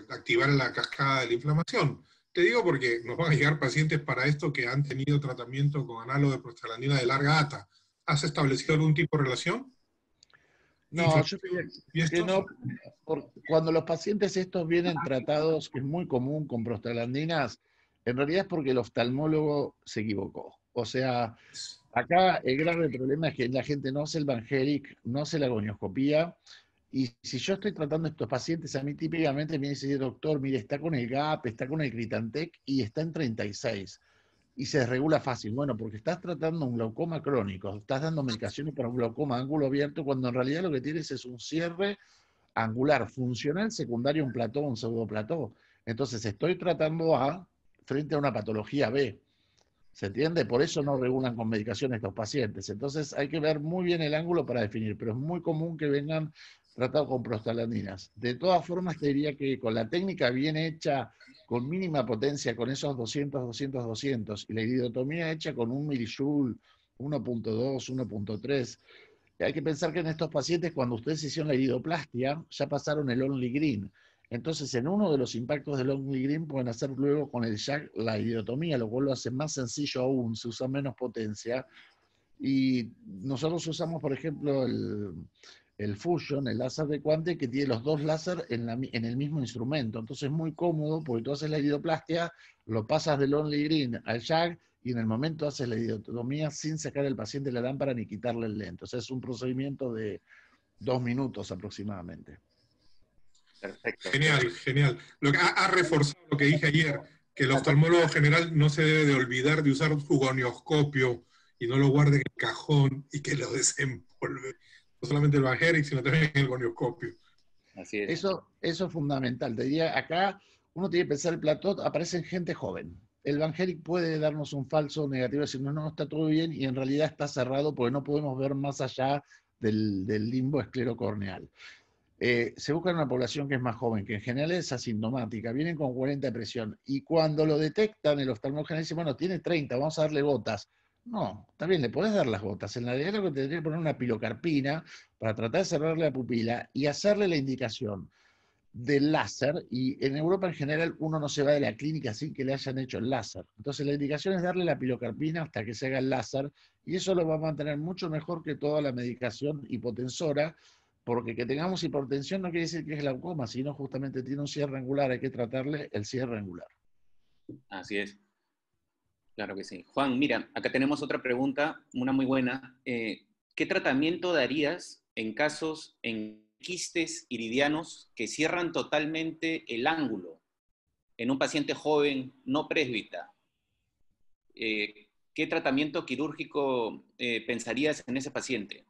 activar la cascada de la inflamación? Te digo porque nos van a llegar pacientes para esto que han tenido tratamiento con análogo de prostaglandina de larga data. ¿Has establecido algún tipo de relación? No, yo que no, cuando los pacientes estos vienen tratados, que es muy común con prostaglandinas, en realidad es porque el oftalmólogo se equivocó. O sea, acá el grave problema es que la gente no hace el Vangelic, no hace la gonioscopía, y si yo estoy tratando a estos pacientes, a mí típicamente me dice, doctor, mire, está con el GAP, está con el Critantec y está en 36 y se desregula fácil. Bueno, porque estás tratando un glaucoma crónico, estás dando medicaciones para un glaucoma ángulo abierto, cuando en realidad lo que tienes es un cierre angular funcional secundario, un plató, un pseudoplató. Entonces estoy tratando A frente a una patología B. ¿Se entiende? Por eso no regulan con medicación estos pacientes. Entonces hay que ver muy bien el ángulo para definir, pero es muy común que vengan tratados con prostaglandinas. De todas formas, te diría que con la técnica bien hecha, con mínima potencia, con esos 200, 200, 200, y la iridotomía hecha con un milijoule, 1.2, 1.3, hay que pensar que en estos pacientes, cuando ustedes hicieron la iridoplastia, ya pasaron el only green. Entonces, en uno de los impactos del only green pueden hacer luego con el jack la iridotomía, lo cual lo hace más sencillo aún, se usa menos potencia. Y nosotros usamos, por ejemplo, el, el Fusion, el láser de Quante, que tiene los dos láser en, en, el mismo instrumento. Entonces es muy cómodo porque tú haces la iridoplastia, lo pasas del Only Green al JAG y en el momento haces la iridotomía sin sacar al paciente la lámpara ni quitarle el lente. O sea, es un procedimiento de dos minutos aproximadamente. Perfecto. Genial, genial. Lo que ha, reforzado lo que dije ayer, que el oftalmólogo general no se debe de olvidar de usar su gonioscopio y no lo guarde en el cajón y que lo desempolve no solamente el Vangeric, sino también el gonioscopio. Así es. Eso, eso es fundamental. Te diría, acá uno tiene que pensar el plató, aparece gente joven. El Vangeric puede darnos un falso negativo, decir, no, no, está todo bien, y en realidad está cerrado porque no podemos ver más allá del, limbo esclerocorneal. Eh, se busca en una población que es más joven, que en general es asintomática, vienen con 40 de presión, y cuando lo detectan, el oftalmólogo dice, bueno, tiene 30, vamos a darle gotas. No, también le podés dar las gotas. En la lo que tendría que poner una pilocarpina para tratar de cerrarle la pupila y hacerle la indicación del láser. Y en Europa en general uno no se va de la clínica sin que le hayan hecho el láser. Entonces la indicación es darle la pilocarpina hasta que se haga el láser y eso lo va a mantener mucho mejor que toda la medicación hipotensora. Porque que tengamos hipertensión no quiere decir que es glaucoma, sino justamente tiene un cierre angular, hay que tratarle el cierre angular. Así es. Claro que sí. Juan, mira, acá tenemos otra pregunta, una muy buena. Eh, ¿Qué tratamiento darías en casos en quistes iridianos que cierran totalmente el ángulo en un paciente joven no presbita? Eh, ¿Qué tratamiento quirúrgico eh, pensarías en ese paciente?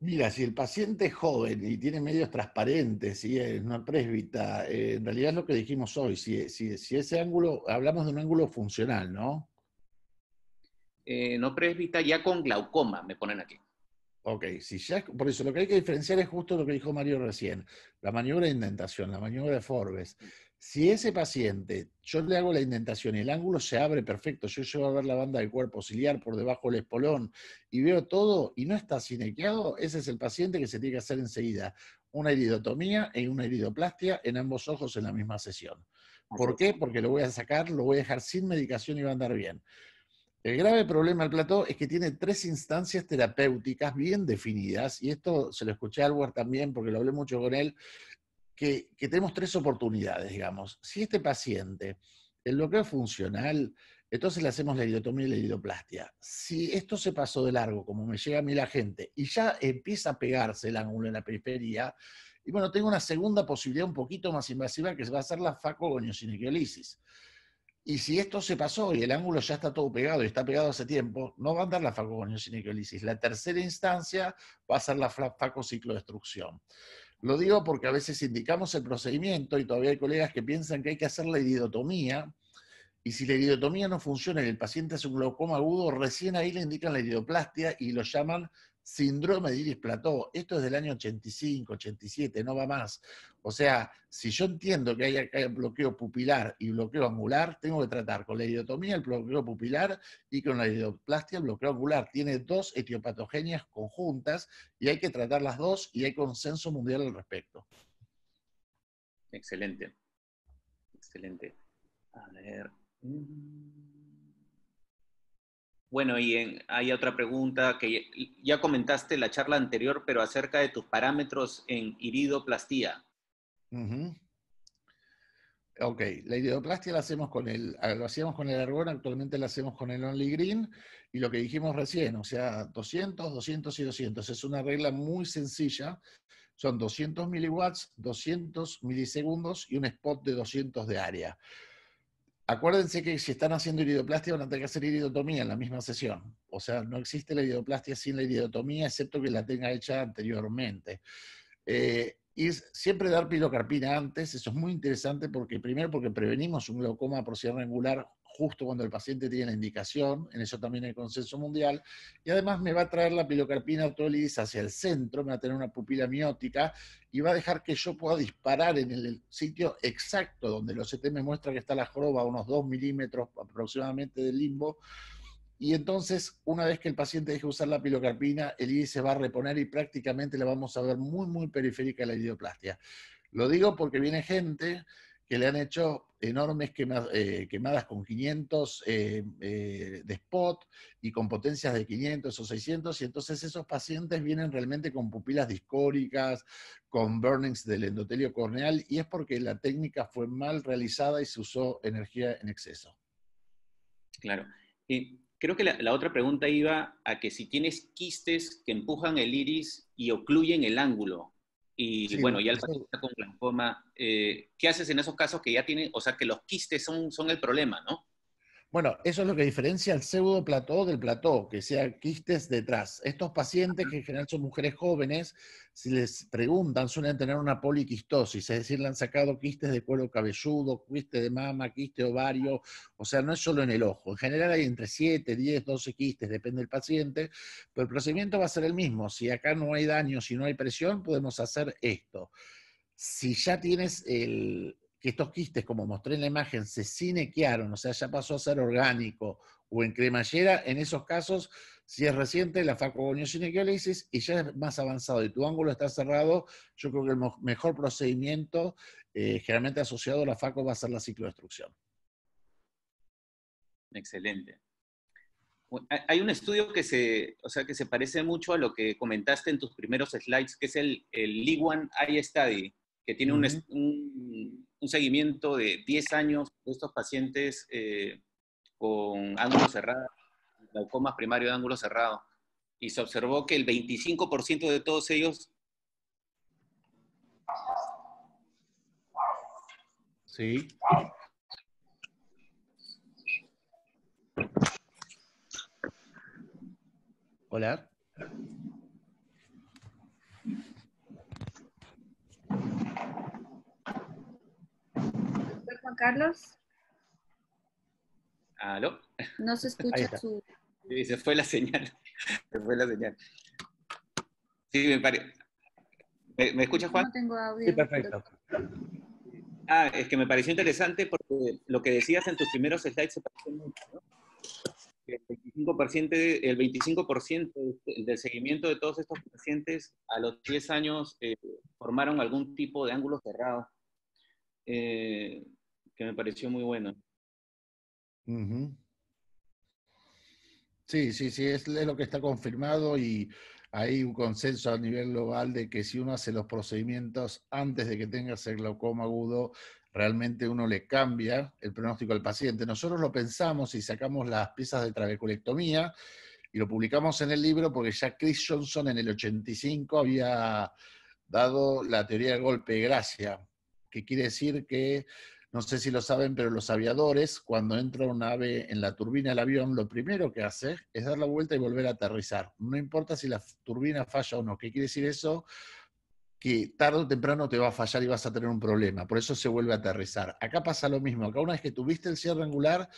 Mira, si el paciente es joven y tiene medios transparentes y es una presbita, eh, en realidad es lo que dijimos hoy, si, si, ese ángulo, hablamos de un ángulo funcional, ¿no? Eh, no presbita, ya con glaucoma, me ponen aquí. Ok, si ya, por eso lo que hay que diferenciar es justo lo que dijo Mario recién, la maniobra de indentación, la maniobra de Forbes. Si ese paciente, yo le hago la indentación y el ángulo se abre perfecto, yo llevo a ver la banda del cuerpo ciliar por debajo del espolón y veo todo y no está sinequeado, ese es el paciente que se tiene que hacer enseguida una iridotomía y una iridoplastia en ambos ojos en la misma sesión. ¿Por qué? Porque lo voy a sacar, lo voy a dejar sin medicación y va a andar bien. El grave problema del plató es que tiene tres instancias terapéuticas bien definidas, y esto se lo escuché a Albert también porque lo hablé mucho con él, que, tenemos tres oportunidades, digamos. Si este paciente, el bloqueo funcional, entonces le hacemos la iridotomía y la iridoplastia. Si esto se pasó de largo, como me llega a mí la gente, y ya empieza a pegarse el ángulo en la periferia, y bueno, tengo una segunda posibilidad un poquito más invasiva que va a ser la facogoniosinequiolisis. Y si esto se pasó y el ángulo ya está todo pegado y está pegado hace tiempo, no va a andar la facogoniosinequiolisis. La tercera instancia va a ser la facociclodestrucción. Lo digo porque a veces indicamos el procedimiento y todavía hay colegas que piensan que hay que hacer la iridotomía, y si la iridotomía no funciona y el paciente hace un glaucoma agudo, recién ahí le indican la iridoplastia y lo llaman síndrome de iris plató. Esto es del año 85, 87, no va más. O sea, si yo entiendo que hay bloqueo pupilar y bloqueo angular, tengo que tratar con la iridotomía el bloqueo pupilar y con la iridoplastia el bloqueo angular. Tiene dos etiopatogenias conjuntas y hay que tratar las dos y hay consenso mundial al respecto. Excelente. Excelente. A ver. Bueno, y hay otra pregunta que ya, comentaste la charla anterior, pero acerca de tus parámetros en iridoplastía. Ok, la iridoplastia la hacemos con el, lo hacíamos con el argón, actualmente la hacemos con el Only Green, y lo que dijimos recién, o sea, 200, 200 y 200. Es una regla muy sencilla, son 200 miliwatts, 200 milisegundos y un spot de 200 de área. Acuérdense que si están haciendo iridoplastia van a tener que hacer iridotomía en la misma sesión. O sea, no existe la iridoplastia sin la iridotomía, excepto que la tenga hecha anteriormente. Eh, y siempre dar pilocarpina antes, eso es muy interesante porque primero porque prevenimos un glaucoma por cierre angular justo cuando el paciente tiene la indicación, en eso también hay consenso mundial, y además me va a traer la pilocarpina autolidis hacia el centro, me va a tener una pupila miótica y va a dejar que yo pueda disparar en el sitio exacto donde el OCT me muestra que está la joroba, unos 2 milímetros aproximadamente del limbo, y entonces, una vez que el paciente deje de usar la pilocarpina, el iris se va a reponer y prácticamente le vamos a ver muy, muy periférica la iridoplastia. Lo digo porque viene gente que le han hecho enormes eh, quemadas con 500 eh, eh, de spot y con potencias de 500 o 600, y entonces esos pacientes vienen realmente con pupilas discóricas, con burnings del endotelio corneal, y es porque la técnica fue mal realizada y se usó energía en exceso. Claro. Y creo que la, la otra pregunta iba a que si tienes quistes que empujan el iris y ocluyen el ángulo, y bueno, ya el paciente está con glaucoma, eh, ¿qué haces en esos casos que ya tienen, o sea, que los quistes son, son el problema, ¿no? Bueno, eso es lo que diferencia el pseudoplató del plató, que sea quistes detrás. Estos pacientes, que en general son mujeres jóvenes, si les preguntan, suelen tener una poliquistosis, es decir, le han sacado quistes de cuero cabelludo, quiste de mama, quiste ovario, o sea, no es solo en el ojo. En general hay entre 7, 10, 12 quistes, depende del paciente, pero el procedimiento va a ser el mismo. Si acá no hay daño, si no hay presión, podemos hacer esto. Si ya tienes el, que estos quistes, como mostré en la imagen, se cinequearon, o sea, ya pasó a ser orgánico o en cremallera, en esos casos, si es reciente, la facogoniosinequiolisis y ya es más avanzado y tu ángulo está cerrado, yo creo que el mejor procedimiento, eh, generalmente asociado a la faco, va a ser la ciclodestrucción. Excelente. Hay un estudio que se, o sea, que se parece mucho a lo que comentaste en tus primeros slides, que es el, el Liguan Eye Study, que tiene un, un seguimiento de 10 años de estos pacientes eh, con ángulo cerrado, glaucoma primario de ángulo cerrado, y se observó que el 25% de todos ellos... Sí. Hola. Juan Carlos? ¿Aló? No se escucha su... Sí, se fue la señal. [laughs] Se fue la señal. Sí, me parece. ¿Me, escuchas, Juan? No tengo audio. Sí, perfecto. Ah, es que me pareció interesante porque lo que decías en tus primeros slides se pareció mucho, ¿no? El 25%, el 25 del seguimiento de todos estos pacientes a los 10 años eh, formaron algún tipo de ángulo cerrado. Eh, que me pareció muy bueno. Sí, sí, sí, es, lo que está confirmado y hay un consenso a nivel global de que si uno hace los procedimientos antes de que tengas el glaucoma agudo, realmente uno le cambia el pronóstico al paciente. Nosotros lo pensamos y sacamos las piezas de trabeculectomía y lo publicamos en el libro porque ya Chris Johnson en el 85 había dado la teoría del golpe de gracia, que quiere decir que no sé si lo saben, pero los aviadores, cuando entra una ave en la turbina del avión, lo primero que hace es dar la vuelta y volver a aterrizar. No importa si la turbina falla o no. ¿Qué quiere decir eso? Que tarde o temprano te va a fallar y vas a tener un problema. Por eso se vuelve a aterrizar. Acá pasa lo mismo. Acá una vez que tuviste el cierre angular,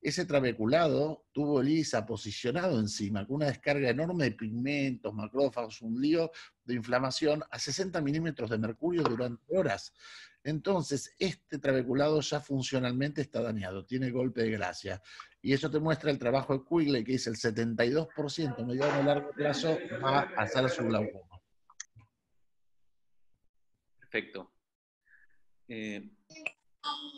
ese trabeculado tuvo el ISA posicionado encima, con una descarga enorme de pigmentos, macrófagos, un lío de inflamación a 60 milímetros de mercurio durante horas. Entonces, este trabeculado ya funcionalmente está dañado, tiene golpe de gracia. Y eso te muestra el trabajo de Quigley, que dice el 72% a mediano y largo plazo va a hacer su glaucoma. Perfecto. Eh,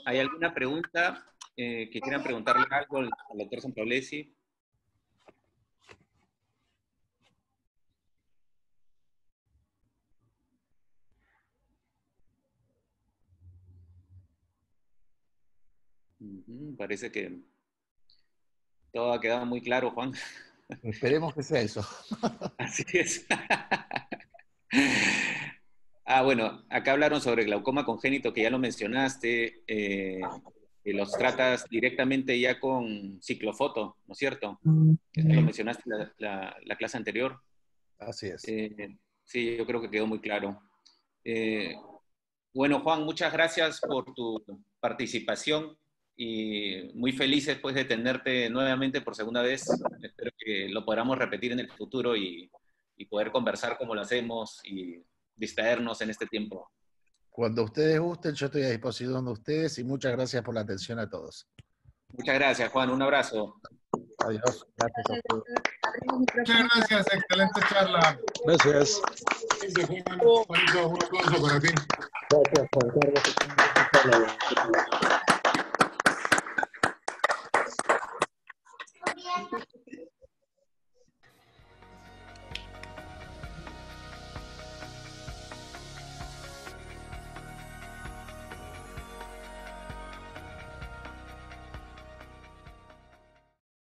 ¿Hay alguna pregunta eh, que quieran preguntarle algo al, doctor Santablesi? Parece que todo ha quedado muy claro, Juan. Esperemos que sea eso. [laughs] Así es. ah, bueno, acá hablaron sobre glaucoma congénito, que ya lo mencionaste. Eh, que los tratas directamente ya con ciclofoto, ¿no es cierto? Esto lo mencionaste en la, la, clase anterior. Así es. Eh, sí, yo creo que quedó muy claro. Eh, bueno, Juan, muchas gracias por tu participación y muy felices pues de tenerte nuevamente por segunda vez. Espero que lo podamos repetir en el futuro y, y poder conversar como lo hacemos y distraernos en este tiempo. Cuando ustedes gusten, yo estoy a disposición de ustedes y muchas gracias por la atención a todos. Muchas gracias, Juan. Un abrazo. Adiós. Gracias a todos. Muchas gracias. Excelente charla. Gracias. Un aplauso para ti. Gracias, Juan Carlos.